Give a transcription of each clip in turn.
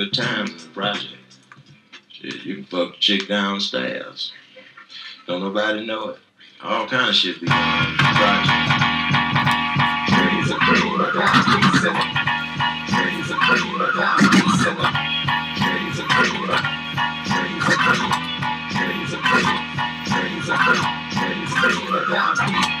good times in the project. Shit, you can fuck a chick downstairs. Don't nobody know it. All kind of shit be going on in the project. Cream,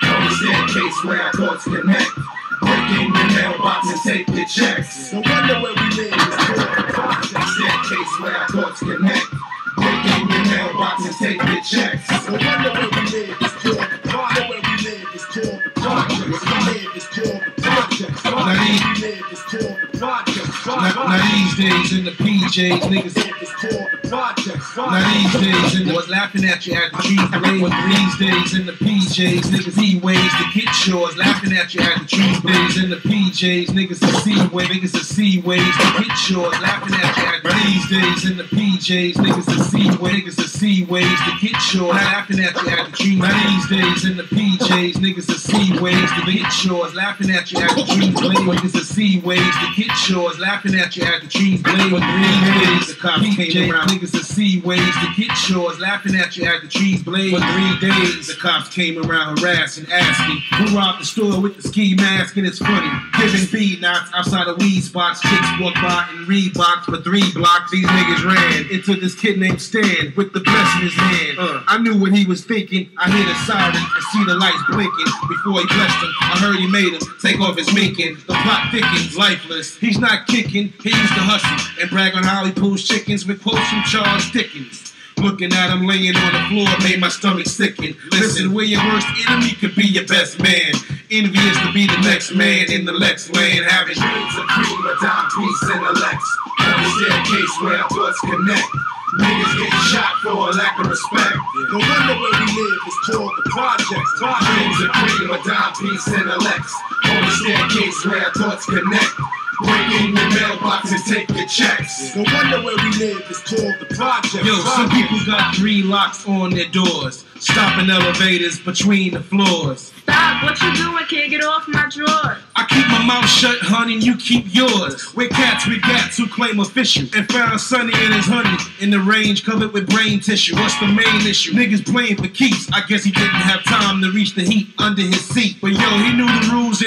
the. On the staircase where our thoughts connect. Break in your mailbox and take your checks. No wonder where we live is the. Staircase where our thoughts connect. Break in your mailbox and take your checks. No wonder where we live is called the project. Where we live is called the project. Where we live is called the project. Where we live is called the project. Now, now these days in the PJs, niggas The. Now these days in the was laughing at you at the parade. But these days in the PJs, niggas see ways to get yours. Laughing at you at the cheese days in the PJs, niggas to see ways, niggas to see ways to get yours. Laughing at you at these days in the PJs, niggas to see ways, niggas to see ways to get yours. Laughing at you at the. Now these days in the PJs, niggas to see ways to get yours. Laughing at you at the blade. Niggas to see ways to get yours. Laughing at you at the cheese blade. These days the cops came around. Niggas to see ways to get yours. Laughing at you at the cheese blade. For three days, the cops came around harassing, asking who robbed the store with the ski mask, and it's funny. Giving feed knocks outside of weed spots. Chicks walk by in Reeboks for three blocks. These niggas ran into this kid named Stan with the bless in his hand. Uh, I knew what he was thinking. I hear the siren and see the lights blinking. Before he blessed him, I heard he made him take off his minking. The plot thickens, lifeless. He's not kicking. He used to hustle and brag on how he pulls chickens with quotes from Charles Dickens. Looking at him laying on the floor made my stomach sicken. Listen, where your worst enemy could be your best man. Envious to be the next man in the Lex land having Trees of cream, a dime piece in the legs. On the staircase where our thoughts connect. Niggas getting shot for a lack of respect. No wonder where we live is called the project. Project. Trees of cream, a dime piece in the legs. On the staircase where our thoughts connect. Break in your mailbox and take your checks. No wonder where we live is called the project. Yo, some people got three locks on their doors, stopping elevators between the floors. Stop! What you doing? Can't get off my drawer. I keep my mouth shut, honey, and you keep yours. We're cats with gats who claim official. And found Sonny and his honey in the range covered with brain tissue. What's the main issue? Niggas playing for keeps. I guess he didn't have time to reach the heat under his seat. But yo, he knew the rules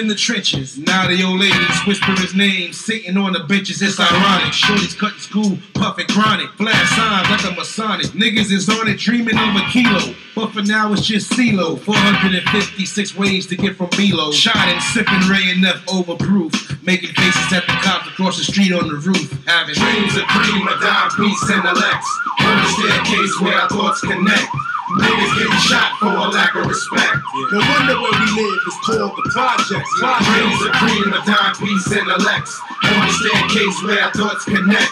in the trenches. Now the old ladies whisper his name, sitting on the benches. It's ironic. Shorty's cutting school, puffing chronic. Flash signs like a Masonic. Niggas is on it dreaming of a kilo. But for now it's just CeeLo. 456 ways to get from Below. Shining, sipping Wray and Nephew overproof. Making faces at the cops across the street on the roof. Having Dreams of cream, a dime piece and the legs. On the staircase where our thoughts connect. Niggas getting shot for a lack of respect. No wonder where we live is called the projects. Project. Dreams of cream, a dime piece legs. On the staircase where our thoughts connect.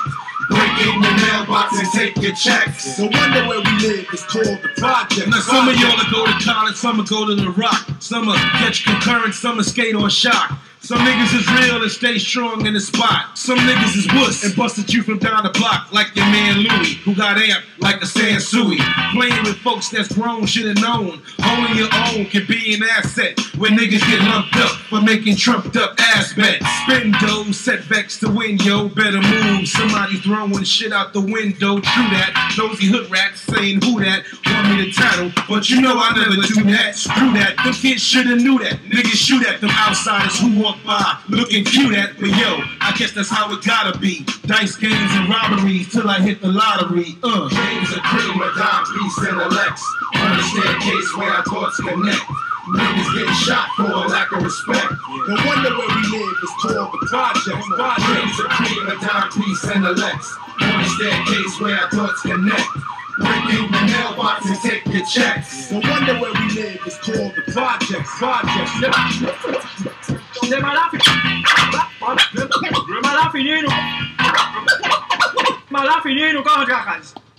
Break in your mailbox and take your checks. No wonder where we live is called the project. Now some of y'all go to college, some go to the rock, some catch concurrent, some skate on shock. Some niggas is real and stay strong in the spot. Some niggas is wuss and busted you from down the block like your man Louie, who got amped like a Sansui. Playing with folks that's grown should've known. Holding your own can be an asset when niggas get lumped up for making trumped up ass bets. Spin dough, setbacks to win, yo. Better move. Somebody throwing shit out the window. True that. Nosy hood rats saying who that want me to title, but you know I never do that. Screw that. Them kids shoulda knew that. Niggas shoot at them outsiders who walk by looking cute at. But yo, I guess that's how it gotta be. Dice games and robberies till I hit the lottery. Uh. Dreams of cream, a dime piece, and a Lex. On the staircase where our thoughts connect. Niggas getting shot for a lack of respect. No wonder where we live is called the projects. Projects. Of cream, a dime piece, and a Lex. On the staircase where our thoughts connect. Breaking the mailbox and take your checks. No wonder where we live is called the projects. Projects.